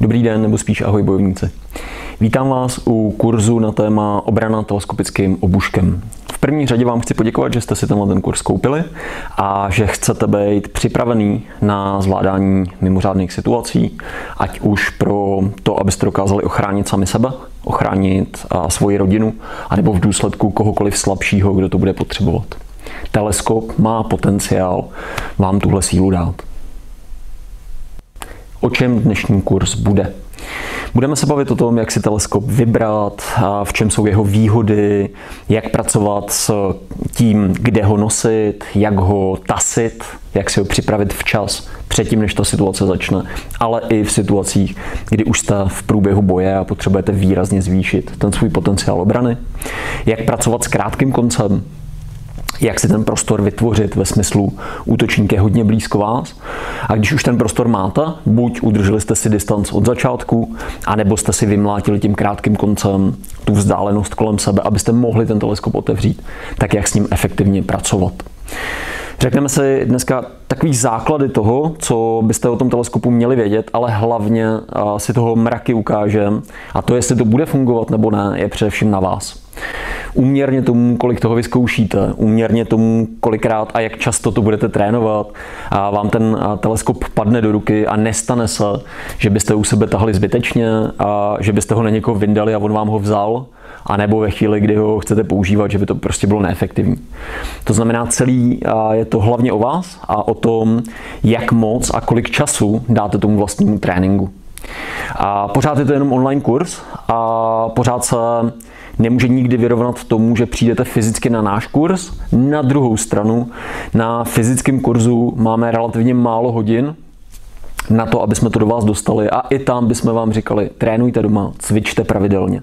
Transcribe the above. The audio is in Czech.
Dobrý den, nebo spíš ahoj bojovníci. Vítám vás u kurzu na téma obrana teleskopickým obuškem. V první řadě vám chci poděkovat, že jste si tenhle ten kurz koupili a že chcete být připravený na zvládání mimořádných situací, ať už pro to, abyste dokázali ochránit sami sebe, ochránit svoji rodinu, anebo v důsledku kohokoliv slabšího, kdo to bude potřebovat. Teleskop má potenciál vám tuhle sílu dát o čem dnešní kurz bude. Budeme se bavit o tom, jak si teleskop vybrat, v čem jsou jeho výhody, jak pracovat s tím, kde ho nosit, jak ho tasit, jak si ho připravit včas, předtím, než ta situace začne, ale i v situacích, kdy už jste v průběhu boje a potřebujete výrazně zvýšit ten svůj potenciál obrany, jak pracovat s krátkým koncem, jak si ten prostor vytvořit ve smyslu útočník je hodně blízko vás. A když už ten prostor máte, buď udrželi jste si distanc od začátku, anebo jste si vymlátili tím krátkým koncem tu vzdálenost kolem sebe, abyste mohli ten teleskop otevřít, tak jak s ním efektivně pracovat. Řekneme si dneska takový základy toho, co byste o tom teleskopu měli vědět, ale hlavně si toho mraky ukážem a to, jestli to bude fungovat nebo ne, je především na vás. Úměrně tomu, kolik toho vyzkoušíte, úměrně tomu, kolikrát a jak často to budete trénovat, a vám ten teleskop padne do ruky a nestane se, že byste u sebe tahli zbytečně a že byste ho na někoho vyndali a on vám ho vzal, a nebo ve chvíli, kdy ho chcete používat, že by to prostě bylo neefektivní. To znamená, celý je to hlavně o vás a o tom, jak moc a kolik času dáte tomu vlastnímu tréninku. A pořád je to jenom online kurz a pořád se nemůže nikdy vyrovnat tomu, že přijdete fyzicky na náš kurz. Na druhou stranu, na fyzickém kurzu máme relativně málo hodin, na to, aby jsme to do vás dostali a i tam bychom vám říkali, trénujte doma, cvičte pravidelně.